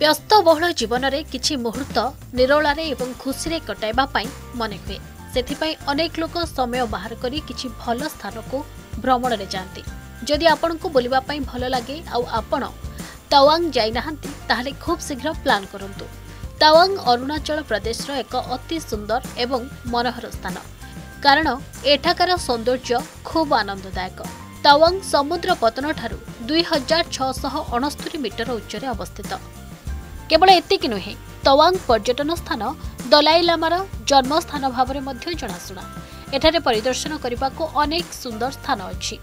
ବ୍ୟସ୍ତବହୁଳ ଜୀବନରେ କିଛି ମୁହୂର୍ତ୍ତ ନିରୋଳାରେ ଏବଂ ଖୁସିରେ କଟାଇବା ପାଇଁ ମନେ ହୁଏ। ସେଥିପାଇଁ ଅନେକ ଲୋକ ସମୟ ବାହାର କରି କିଛି ଭଲ ସ୍ଥାନକୁ ଭ୍ରମଣରେ ଯାଆନ୍ତି। ଯଦି ଆପଣଙ୍କୁ ବୁଲିବା ପାଇଁ ଭଲ ଲାଗେ ଆଉ ଆପଣ ତାୱାଙ୍ଗ ଯାଇନାହାନ୍ତି ତାହେଲେ ଖୁବ୍ ଶୀଘ୍ର ପ୍ଲାନ୍ କରନ୍ତୁ। ତାୱାଙ୍ଗ ଅରୁଣାଚଳ ପ୍ରଦେଶର ଏକ ଅତି ସୁନ୍ଦର ଏବଂ ମନୋହର ସ୍ଥାନ। କାରଣ ଏଠାକାର ସୌନ୍ଦର୍ଯ୍ୟ ଖୁବ୍ ଆନନ୍ଦଦାୟକ। ତାୱାଙ୍ଗ ସମୁଦ୍ର ପତନଠାରୁ ଦୁଇ ହଜାର ଛଅଶହ ଅଣସ୍ତରୀ ମିଟର ଉଚ୍ଚରେ ଅବସ୍ଥିତ। କେବଳ ଏତିକି ନୁହେଁ ତୱାଙ୍ଗ ପର୍ଯ୍ୟଟନ ସ୍ଥାନ ଦଲାଇ ଲାମାର ଜନ୍ମସ୍ଥାନ ଭାବରେ ମଧ୍ୟ ଜଣାଶୁଣା। ଏଠାରେ ପରିଦର୍ଶନ କରିବାକୁ ଅନେକ ସୁନ୍ଦର ସ୍ଥାନ ଅଛି।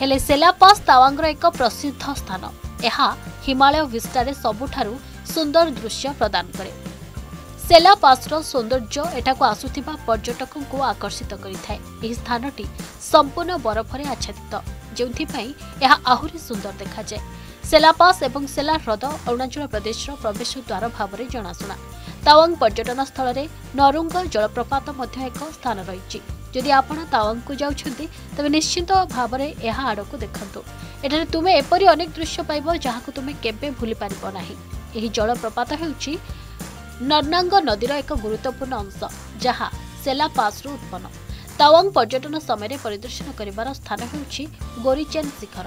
ହେଲେ ସେଲାପାସ୍ ତାୱାଙ୍ଗର ଏକ ପ୍ରସିଦ୍ଧ ସ୍ଥାନ। ଏହା ହିମାଳୟ ଭିଷ୍ଟାରେ ସବୁଠାରୁ ସୁନ୍ଦର ଦୃଶ୍ୟ ପ୍ରଦାନ କରେ। ସେଲାପାସ୍ର ସୌନ୍ଦର୍ଯ୍ୟ ଏଠାକୁ ଆସୁଥିବା ପର୍ଯ୍ୟଟକଙ୍କୁ ଆକର୍ଷିତ କରିଥାଏ। ଏହି ସ୍ଥାନଟି ସମ୍ପୂର୍ଣ୍ଣ ବରଫରେ ଆଚ୍ଛାଦିତ ଯେଉଁଥିପାଇଁ ଏହା ଆହୁରି ସୁନ୍ଦର ଦେଖାଯାଏ। ସେଲାପାସ୍ ଏବଂ ସେଲା ହ୍ରଦ ଅରୁଣାଚଳ ପ୍ରଦେଶର ପ୍ରବେଶ ଦ୍ୱାର ଭାବରେ ଜଣାଶୁଣା। ତାୱାଙ୍ଗ ପର୍ଯ୍ୟଟନ ସ୍ଥଳରେ ନରୁଙ୍ଗ ଜଳପ୍ରପାତ ମଧ୍ୟ ଏକ ସ୍ଥାନ ରହିଛି। ଯଦି ଆପଣ ତାୱାଙ୍ଗକୁ ଯାଉଛନ୍ତି ତେବେ ନିଶ୍ଚିତ ଭାବରେ ଏହା ଆଡ଼କୁ ଦେଖନ୍ତୁ। ଏଠାରେ ତୁମେ ଏପରି ଅନେକ ଦୃଶ୍ୟ ପାଇବ ଯାହାକୁ ତୁମେ କେବେ ଭୁଲି ପାରିବ ନାହିଁ। ଏହି ଜଳପ୍ରପାତ ହେଉଛି ନର୍ନାଙ୍ଗ ନଦୀର ଏକ ଗୁରୁତ୍ୱପୂର୍ଣ୍ଣ ଅଂଶ ଯାହା ସେଲା ପାସ୍ରୁ ଉତ୍ପନ୍ନ। ତାୱାଙ୍ଗ ପର୍ଯ୍ୟଟନ ସମୟରେ ପରିଦର୍ଶନ କରିବାର ସ୍ଥାନ ହେଉଛି ଗୋରିଚେନ୍ ଶିଖର।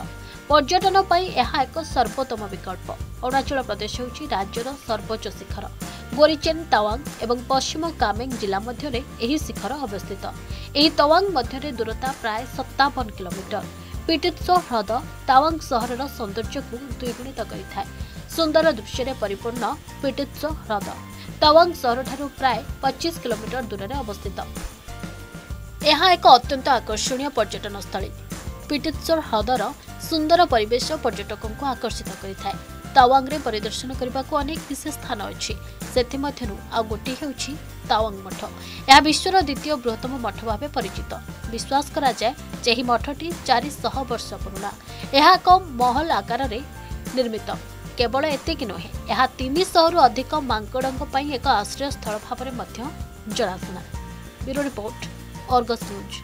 ପର୍ଯ୍ୟଟନ ପାଇଁ ଏହା ଏକ ସର୍ବୋତ୍ତମ ବିକଳ୍ପ। ଅରୁଣାଚଳ ପ୍ରଦେଶ ହେଉଛି ରାଜ୍ୟର ସର୍ବୋଚ୍ଚ ଶିଖର। ଗୋରିଚେନ୍ ତାୱାଙ୍ଗ ଏବଂ ପଶ୍ଚିମ କାମେଙ୍ଗ ଜିଲ୍ଲା ମଧ୍ୟରେ ଏହି ଶିଖର ଅବସ୍ଥିତ। ଏହି ତୱାଙ୍ଗ ମଧ୍ୟରେ ଦୂରତା ପ୍ରାୟ ସତାବନ କିଲୋମିଟର। ପିଟିତ୍ସୋ ହ୍ରଦ ତାୱାଙ୍ଗ ସହରର ସୌନ୍ଦର୍ଯ୍ୟକୁ ଦ୍ୱିଗୁଣିତ କରିଥାଏ। ସୁନ୍ଦର ଦୃଶ୍ୟରେ ପରିପୂର୍ଣ୍ଣ ପିଟିତ୍ସୋ ହ୍ରଦ। ତାୱାଙ୍ଗ ସହରଠାରୁ ପ୍ରାୟ ପଚିଶ କିଲୋମିଟର ଦୂରରେ ଅବସ୍ଥିତ। ଏହା ଏକ ଅତ୍ୟନ୍ତ ଆକର୍ଷଣୀୟ ପର୍ଯ୍ୟଟନସ୍ଥଳୀ ପିଟିତ୍ସୋର ହ୍ରଦର ସୁନ୍ଦର ପରିବେଶ ପର୍ଯ୍ୟଟକଙ୍କୁ ଆକର୍ଷିତ କରିଥାଏ। ତାୱାଙ୍ଗରେ ପରିଦର୍ଶନ କରିବାକୁ ଅନେକ ବିଶେଷ ସ୍ଥାନ ଅଛି। ସେଥିମଧ୍ୟରୁ ଆଉ ଗୋଟିଏ ହେଉଛି ତାୱାଙ୍ଗ ମଠ। ଏହା ବିଶ୍ୱର ଦ୍ୱିତୀୟ ବୃହତ୍ତମ ମଠ ଭାବେ ପରିଚିତ। ବିଶ୍ୱାସ କରାଯାଏ ଯେ ଏହି ମଠଟି ଚାରିଶହ ବର୍ଷ ପୁରୁଣା। ଏହା ଏକ ମହଲ ଆକାରରେ ନିର୍ମିତ। କେବଳ ଏତିକି ନୁହେଁ ଏହା ତିନିଶହରୁ ଅଧିକ ମାଙ୍କଡଙ୍କ ପାଇଁ ଏକ ଆଶ୍ରୟସ୍ଥଳ ଭାବରେ ମଧ୍ୟ ଜଣାଶୁଣା। Bureau report. Olga Stuj.